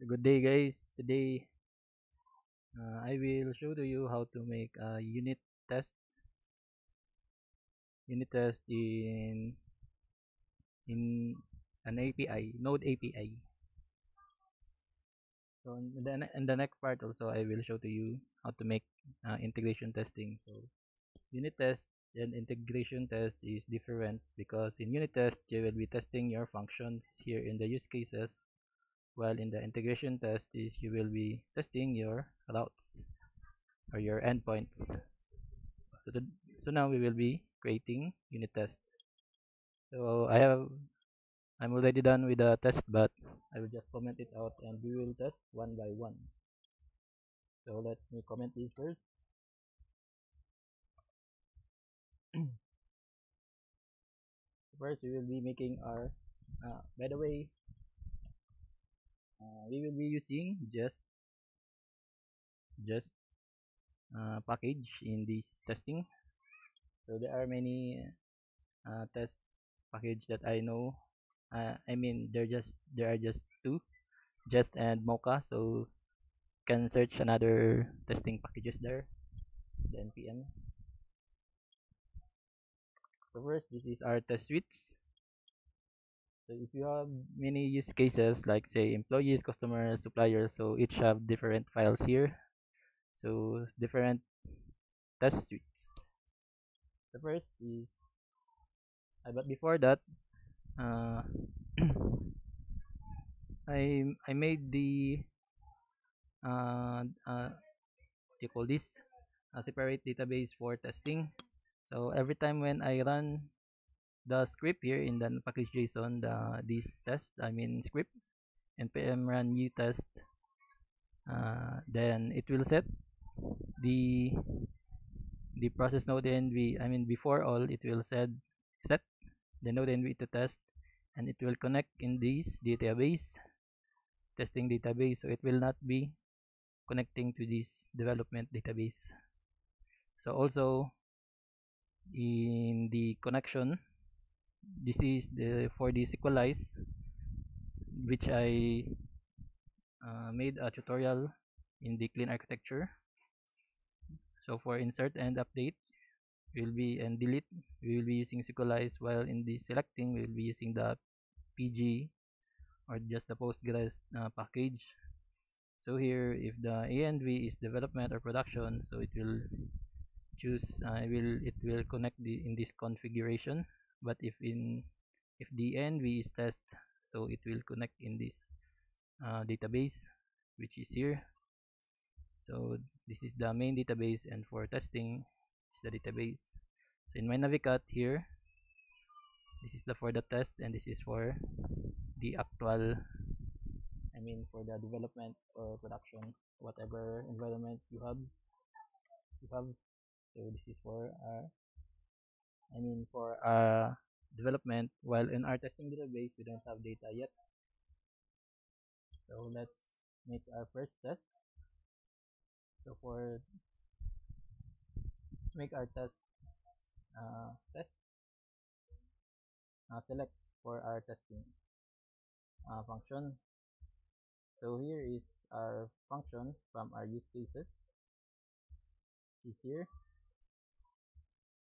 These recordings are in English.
Good day guys. Today uh, I will show to you how to make a unit test unit test in in an API node API. So in the, in the next part also I will show to you how to make uh, integration testing. So unit test and integration test is different because in unit test you will be testing your functions here in the use cases while in the integration test is you will be testing your routes or your endpoints. So the, so now we will be creating unit test. So i have i'm already done with the test but i will just comment it out and we will test one by one. So let me comment this first. First we will be making our uh, by the way uh, we will be using just just uh, package in this testing. So there are many uh, test package that I know. Uh, I mean there just there are just two Jest and mocha. So can search another testing packages there. The npm so first this is our test suites so if you have many use cases like say employees, customers, suppliers, so each have different files here. So different test suites. The first is uh, but before that uh, I I made the uh, uh, you call this a separate database for testing. So every time when I run the script here in the package JSON, the this test, I mean script, npm run utest, uh, then it will set the the process node env. I mean before all, it will set set the node env to test, and it will connect in this database testing database. So it will not be connecting to this development database. So also in the connection this is the for the sequelize which I uh, made a tutorial in the clean architecture. So for insert and update will be and delete we will be using Sequelize while in the selecting we will be using the pg or just the postgres uh, package. So here if the env is development or production so it will choose uh, will it will connect the in this configuration but if in if the env is test so it will connect in this uh, database which is here. So this is the main database and for testing is the database. So in my navicat here this is the for the test and this is for the actual I mean for the development or production whatever environment you have you have. So this is for our I mean for uh, development while in our testing database we don't have data yet. So let's make our first test. So for make our test uh, test. Uh, select for our testing uh, function. So here is our function from our use cases. Is here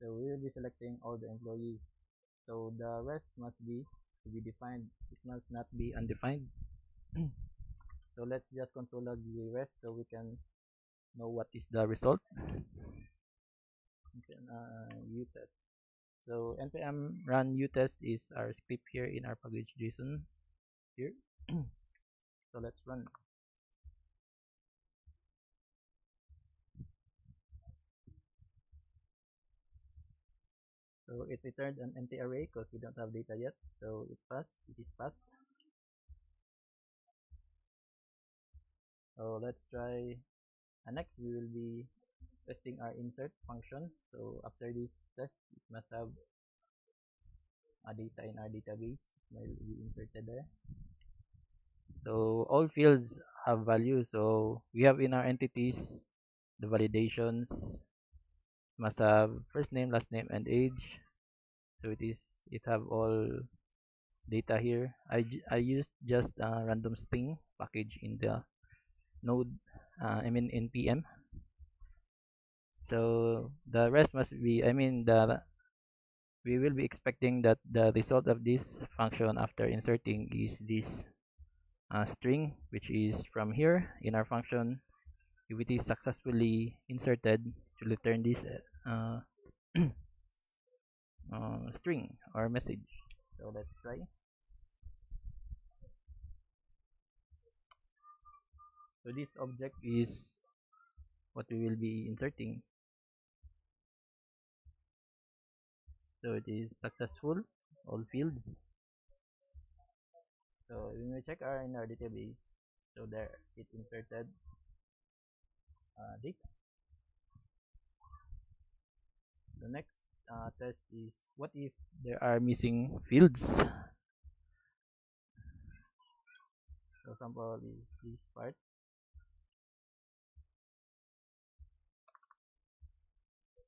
so we will be selecting all the employees. So the rest must be to be defined. It must not be undefined. So let's just control the rest so we can know what is the result. Okay, uh, utest. So npm run utest is our script here in our package json here. So let's run so it returned an empty array because we don't have data yet so it passed it is passed. So let's try and next we will be testing our insert function. So after this test it must have a data in our database. Will be inserted there. So all fields have values. So we have in our entities the validations must have first name last name and age. So it is it have all data here. I i used just a random string package in the node uh, i mean npm so the rest must be i mean the we will be expecting that the result of this function after inserting is this uh, string which is from here in our function. If it is successfully inserted to return this uh, uh, string or message. So let's try. So this object is what we will be inserting. So it is successful all fields. So we may check our in our database. So there it inserted uh, the next uh, test is what if there are missing fields? For example is this part.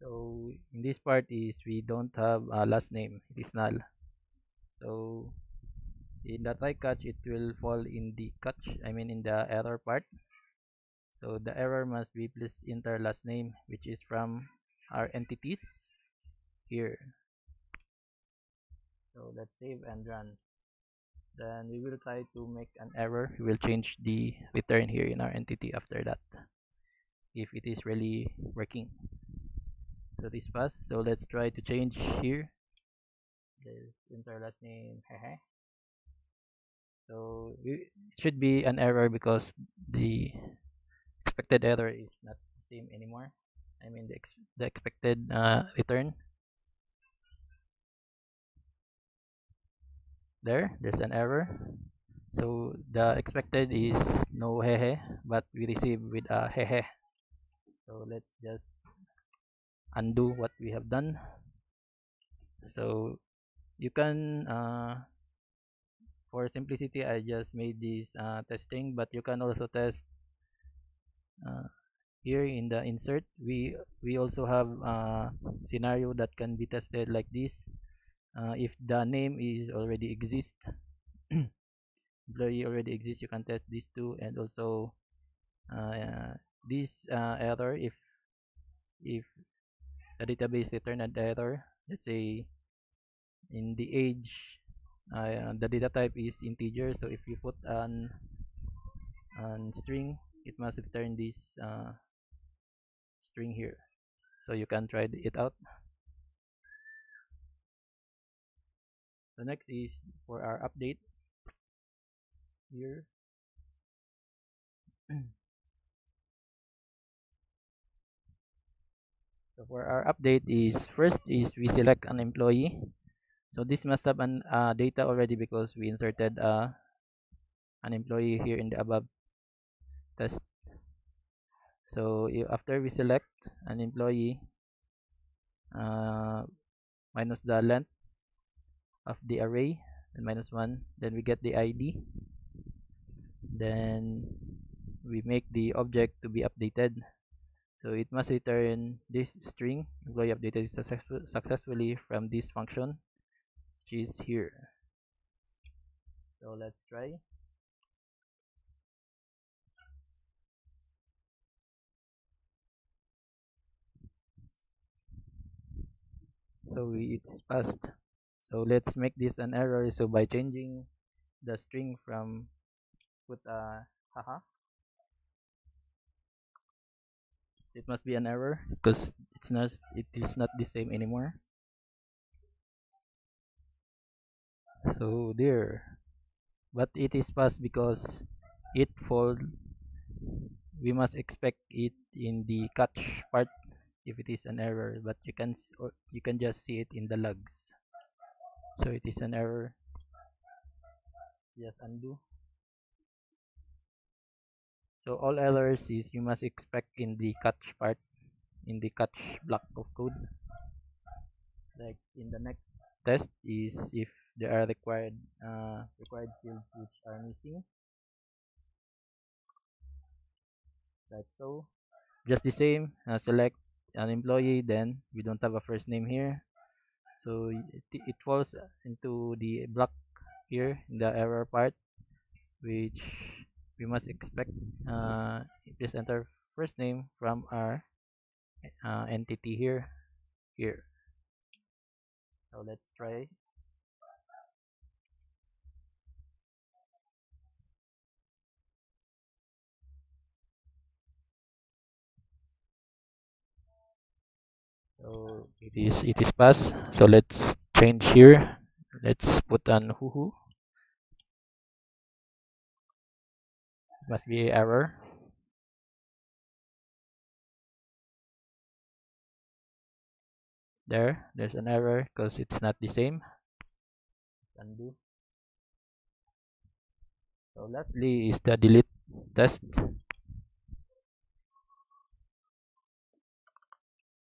So in this part is we don't have a last name. It is null. So in the try catch it will fall in the catch i mean in the error part. So the error must be please enter last name which is from our entities here. So let's save and run. Then we will try to make an error. We will change the return here in our entity after that if it is really working. So this pass so let's try to change here. This enter last name so it should be an error because the expected error is not the same anymore I mean the, ex the expected uh, return. There there's an error. So the expected is no hehe but we receive with a hehe. So let's just undo what we have done. So you can uh, for simplicity I just made this uh, testing but you can also test uh, here in the insert we we also have a scenario that can be tested like this. Uh, if the name is already exist employee already exists you can test these two. And also uh, this uh, error if if the database return an error let's say in the age uh, the data type is integer. So if you put an, an string it must return this uh, string here. So you can try it out. The next is for our update. Here. So for our update is first is we select an employee. So this must have an uh, data already because we inserted uh, an employee here in the above so after we select an employee uh, minus the length of the array and minus one then we get the id then we make the object to be updated. So it must return this string employee updated successful, successfully from this function which is here. So let's try so we, it is passed. So let's make this an error. So by changing the string from put a haha it must be an error because it's not it is not the same anymore. So there. But it is passed because it fall we must expect it in the catch part if it is an error but you can or you can just see it in the logs so it is an error. Just undo. So all errors is you must expect in the catch part in the catch block of code. Like in the next test is if there are required uh, required fields which are missing. Like so just the same uh, select an employee then we don't have a first name here. So it, it falls into the block here in the error part which we must expect uh, please enter first name from our uh, entity here here. So let's try so it is it is passed. So let's change here. Let's put on who must be error. There there's an error because it's not the same. Undo. So lastly is the delete test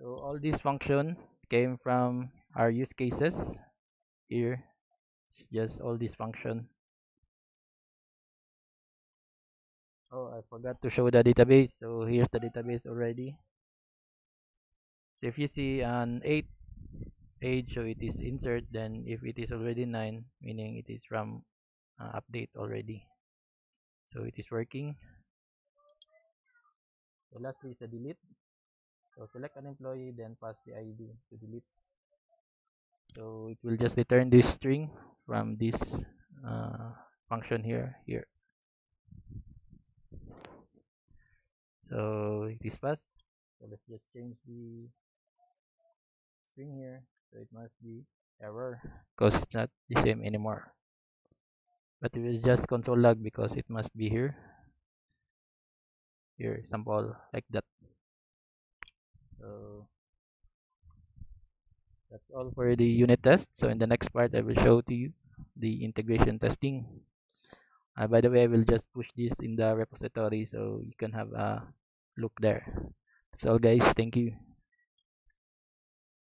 so all these function came from our use cases. Here it's just all these function. Oh I forgot to show the database. So here's the database already. So if you see an 8 age so it is insert then if it is already 9 meaning it is from uh, update already. So it is working. So lastly is the delete so select an employee then pass the id to delete. So it will just return this string from this uh, function here here. So it is passed. So let's just change the string here. So it must be error. Because it's not the same anymore. But it will just console log because it must be here. Here example like that so that's all for the unit test. So in the next part i will show to you the integration testing. Uh, by the way i will just push this in the repository so you can have a look there. That's all guys. Thank you